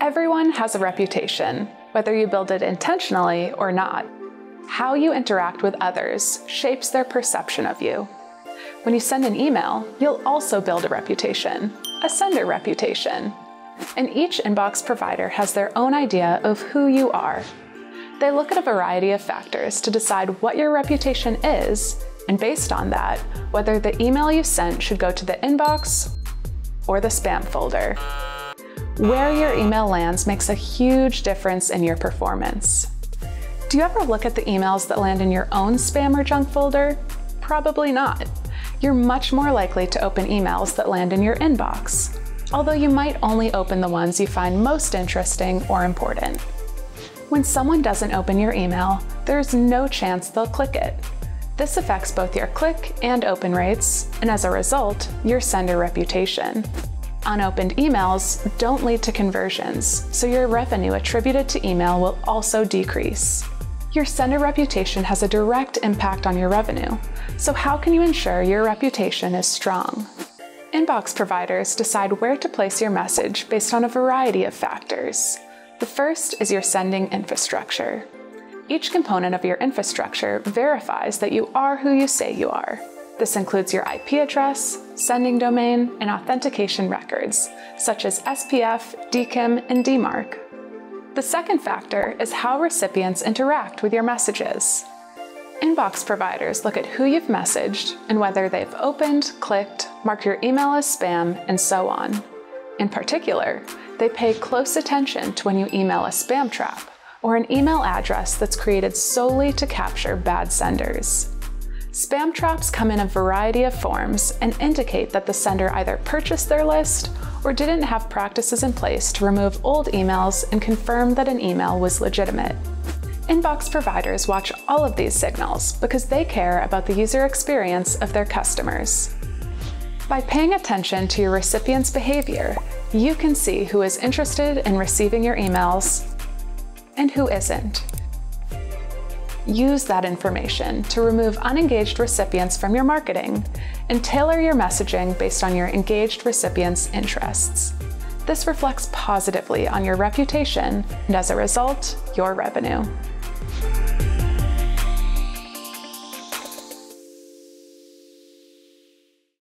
Everyone has a reputation, whether you build it intentionally or not. How you interact with others shapes their perception of you. When you send an email, you'll also build a reputation, a sender reputation. And each inbox provider has their own idea of who you are. They look at a variety of factors to decide what your reputation is, and based on that, whether the email you sent should go to the inbox or the spam folder. Where your email lands makes a huge difference in your performance. Do you ever look at the emails that land in your own spam or junk folder? Probably not. You're much more likely to open emails that land in your inbox, although you might only open the ones you find most interesting or important. When someone doesn't open your email, there's no chance they'll click it. This affects both your click and open rates, and as a result, your sender reputation. Unopened emails don't lead to conversions, so your revenue attributed to email will also decrease. Your sender reputation has a direct impact on your revenue, so how can you ensure your reputation is strong? Inbox providers decide where to place your message based on a variety of factors. The first is your sending infrastructure. Each component of your infrastructure verifies that you are who you say you are. This includes your IP address, sending domain, and authentication records, such as SPF, DKIM, and DMARC. The second factor is how recipients interact with your messages. Inbox providers look at who you've messaged and whether they've opened, clicked, marked your email as spam, and so on. In particular, they pay close attention to when you email a spam trap or an email address that's created solely to capture bad senders. Spam traps come in a variety of forms and indicate that the sender either purchased their list or didn't have practices in place to remove old emails and confirm that an email was legitimate. Inbox providers watch all of these signals because they care about the user experience of their customers. By paying attention to your recipient's behavior, you can see who is interested in receiving your emails and who isn't. Use that information to remove unengaged recipients from your marketing and tailor your messaging based on your engaged recipients' interests. This reflects positively on your reputation and, as a result, your revenue.